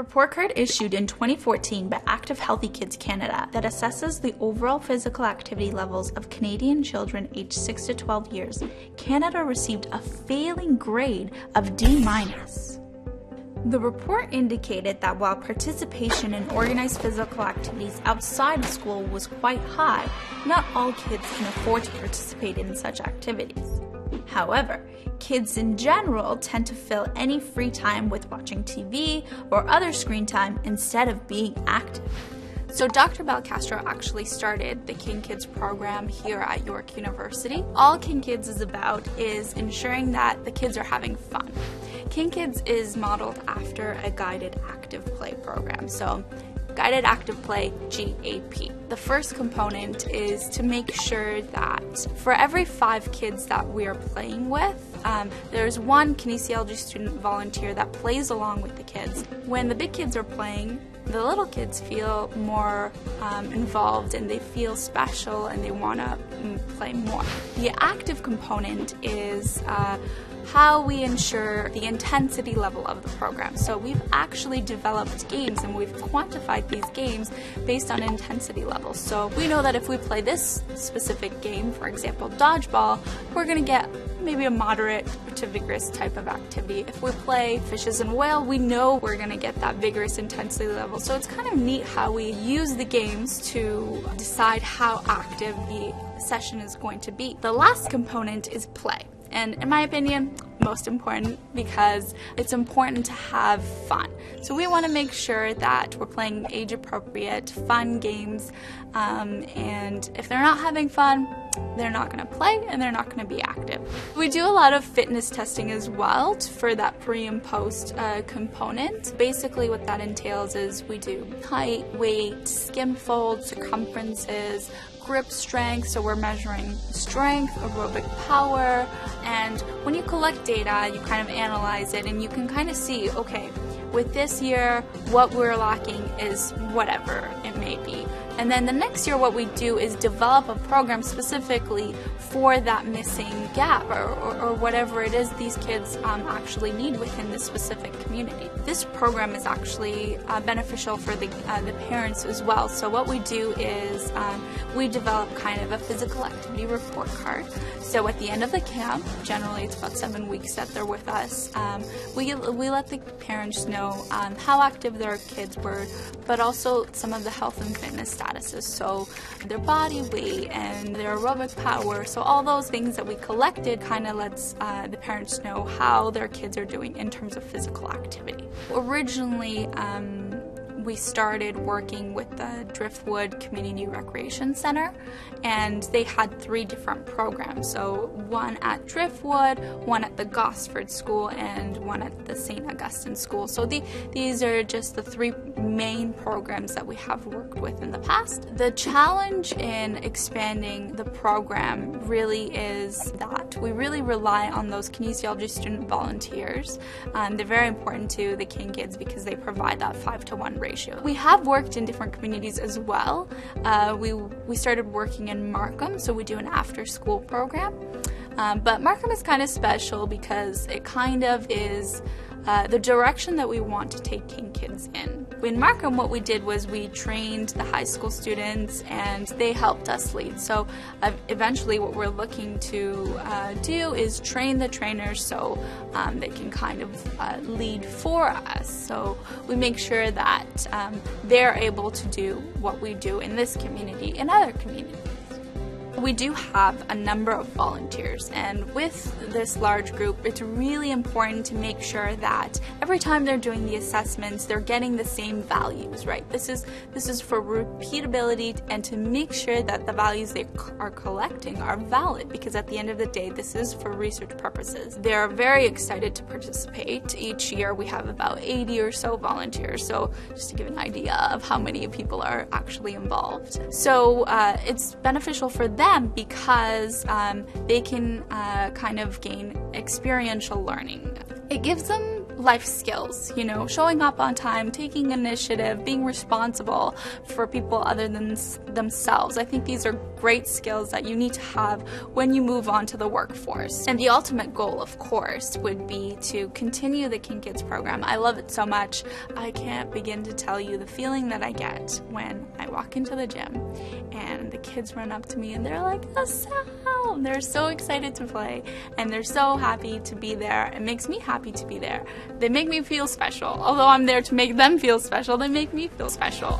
report card issued in 2014 by Active Healthy Kids Canada that assesses the overall physical activity levels of Canadian children aged 6 to 12 years, Canada received a failing grade of D minus. The report indicated that while participation in organized physical activities outside of school was quite high, not all kids can afford to participate in such activities. However, kids in general tend to fill any free time with watching TV or other screen time instead of being active. So Dr. Belcastro actually started the KINKids program here at York University. All KINKids is about is ensuring that the kids are having fun. KINKids is modeled after a guided active play program. So Guided Active Play GAP. The first component is to make sure that for every five kids that we are playing with, um, there's one kinesiology student volunteer that plays along with the kids. When the big kids are playing, the little kids feel more um, involved and they feel special and they want to mm, play more. The active component is uh, how we ensure the intensity level of the program. So we've actually developed games and we've quantified these games based on intensity levels. So we know that if we play this specific game, for example, dodgeball, we're going to get maybe a moderate to vigorous type of activity. If we play fishes and whale, we know we're going to get that vigorous intensity level. So it's kind of neat how we use the games to decide how active the session is going to be. The last component is play. And in my opinion, most important because it's important to have fun. So we want to make sure that we're playing age appropriate, fun games. Um, and if they're not having fun, they're not going to play and they're not going to be active. We do a lot of fitness testing as well for that pre and post uh, component. Basically, what that entails is we do height, weight, skin fold, circumferences, grip strength, so we're measuring strength, aerobic power, and when you collect data, you kind of analyze it and you can kind of see, okay, with this year, what we're lacking is whatever it may be. And then the next year, what we do is develop a program specifically for that missing gap or, or, or whatever it is these kids um, actually need within this specific community. This program is actually uh, beneficial for the, uh, the parents as well. So, what we do is um, we develop kind of a physical activity report card. So, at the end of the camp, generally it's about seven weeks that they're with us, um, we, we let the parents know um, how active their kids were, but also some of the health and fitness statuses. So, their body weight and their aerobic power. So, all those things that we collected kind of lets uh, the parents know how their kids are doing in terms of physical activity. Originally, um, we started working with the Driftwood Community Recreation Center, and they had three different programs. So, one at Driftwood, one at the Gosford School, and one at the St. Augustine School. So, the, these are just the three main programs that we have worked with in the past. The challenge in expanding the program really is that we really rely on those kinesiology student volunteers. Um, they're very important to the KINKids because they provide that 5 to 1 ratio ratio. We have worked in different communities as well. Uh, we, we started working in Markham, so we do an after school program. Um, but Markham is kind of special because it kind of is uh, the direction that we want to take KINKids in. In Markham, what we did was we trained the high school students and they helped us lead. So uh, eventually, what we're looking to uh, do is train the trainers so um, they can kind of uh, lead for us. So we make sure that um, they're able to do what we do in this community in other communities. We do have a number of volunteers, and with this large group, it's really important to make sure that every time they're doing the assessments, they're getting the same values, right? This is this is for repeatability and to make sure that the values they are collecting are valid because at the end of the day, this is for research purposes. They're very excited to participate. Each year, we have about 80 or so volunteers. So just to give an idea of how many people are actually involved. So uh, it's beneficial for them them because um, they can uh, kind of gain experiential learning. It gives them life skills, you know, showing up on time, taking initiative, being responsible for people other than themselves. I think these are great skills that you need to have when you move on to the workforce. And the ultimate goal, of course, would be to continue the KINKids program. I love it so much. I can't begin to tell you the feeling that I get when I walk into the gym and the kids run up to me and they're like, Asal! They're so excited to play and they're so happy to be there. It makes me happy to be there. They make me feel special. Although I'm there to make them feel special, they make me feel special.